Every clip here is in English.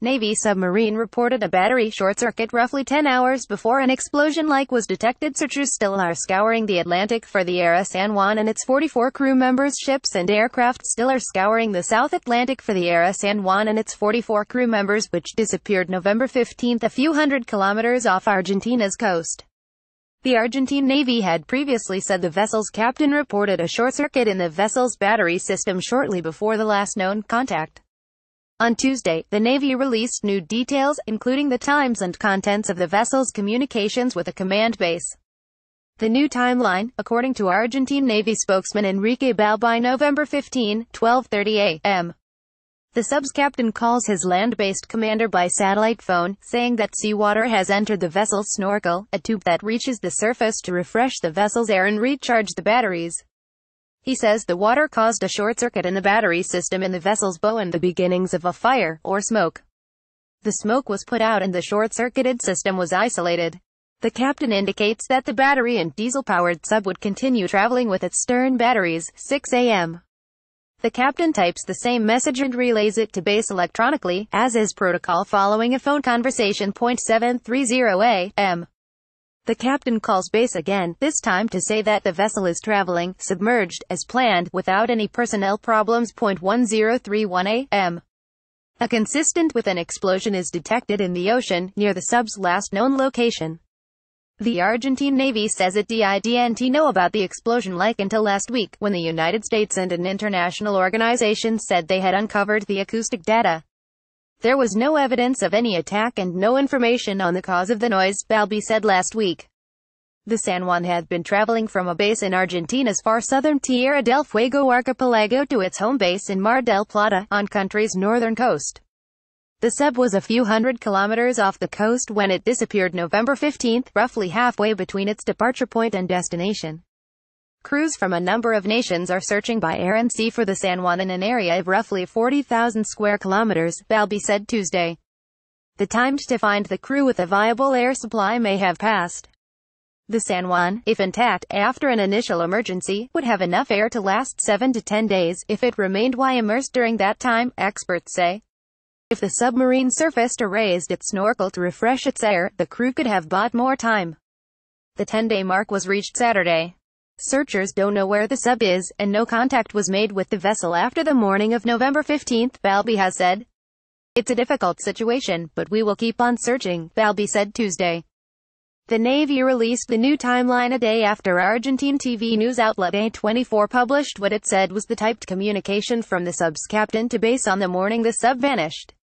Navy submarine reported a battery short circuit roughly 10 hours before an explosion-like was detected. Searchers still are scouring the Atlantic for the ARA San Juan and its 44 crew members. Ships and aircraft still are scouring the South Atlantic for the ARA San Juan and its 44 crew members, which disappeared November 15 a few hundred kilometers off Argentina's coast. The Argentine Navy had previously said the vessel's captain reported a short circuit in the vessel's battery system shortly before the last known contact. On Tuesday, the Navy released new details, including the times and contents of the vessel's communications with a command base. The new timeline, according to Argentine Navy spokesman Enrique Balbi November 15, 12.30 a.m. The sub's captain calls his land-based commander by satellite phone, saying that seawater has entered the vessel's snorkel, a tube that reaches the surface to refresh the vessel's air and recharge the batteries. He says the water caused a short circuit in the battery system in the vessel's bow and the beginnings of a fire, or smoke. The smoke was put out and the short-circuited system was isolated. The captain indicates that the battery and diesel-powered sub would continue traveling with its stern batteries, 6 a.m. The captain types the same message and relays it to base electronically, as is protocol following a phone conversation. 730 a.m. The captain calls base again, this time to say that the vessel is traveling, submerged, as planned, without any personnel problems. 1031 a.m. A consistent with an explosion is detected in the ocean, near the sub's last known location. The Argentine Navy says it didn't know about the explosion like until last week, when the United States and an international organization said they had uncovered the acoustic data. There was no evidence of any attack and no information on the cause of the noise, Balbi said last week. The San Juan had been traveling from a base in Argentina's far southern Tierra del Fuego archipelago to its home base in Mar del Plata, on country's northern coast. The sub was a few hundred kilometers off the coast when it disappeared November 15, roughly halfway between its departure point and destination. Crews from a number of nations are searching by air and sea for the San Juan in an area of roughly 40,000 square kilometers, Balbi said Tuesday. The time to find the crew with a viable air supply may have passed. The San Juan, if intact, after an initial emergency, would have enough air to last 7 to 10 days, if it remained Y immersed during that time, experts say. If the submarine surfaced or raised its snorkel to refresh its air, the crew could have bought more time. The 10-day mark was reached Saturday. Searchers don't know where the sub is, and no contact was made with the vessel after the morning of November 15, Balbi has said. It's a difficult situation, but we will keep on searching, Balbi said Tuesday. The Navy released the new timeline a day after Argentine TV news outlet A24 published what it said was the typed communication from the sub's captain to base on the morning the sub vanished.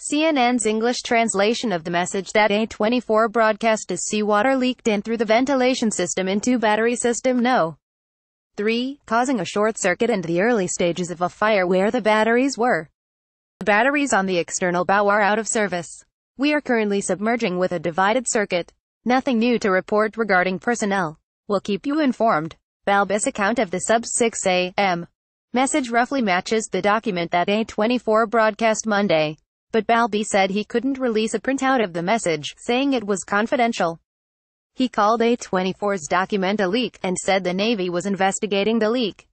CNN's English translation of the message that A24 broadcast is seawater leaked in through the ventilation system into battery system No. 3, causing a short circuit and the early stages of a fire where the batteries were. The batteries on the external bow are out of service. We are currently submerging with a divided circuit. Nothing new to report regarding personnel. We'll keep you informed. Balbis account of the sub 6 a.m. message roughly matches the document that A24 broadcast Monday but Balbi said he couldn't release a printout of the message, saying it was confidential. He called A24's document a leak, and said the Navy was investigating the leak.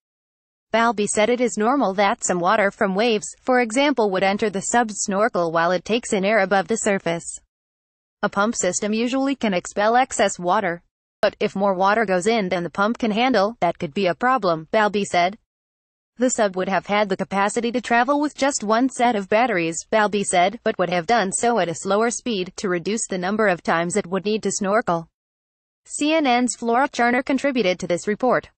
Balbi said it is normal that some water from waves, for example would enter the sub's snorkel while it takes in air above the surface. A pump system usually can expel excess water. But if more water goes in than the pump can handle, that could be a problem, Balbi said. The sub would have had the capacity to travel with just one set of batteries, Balbi said, but would have done so at a slower speed, to reduce the number of times it would need to snorkel. CNN's Flora Charner contributed to this report.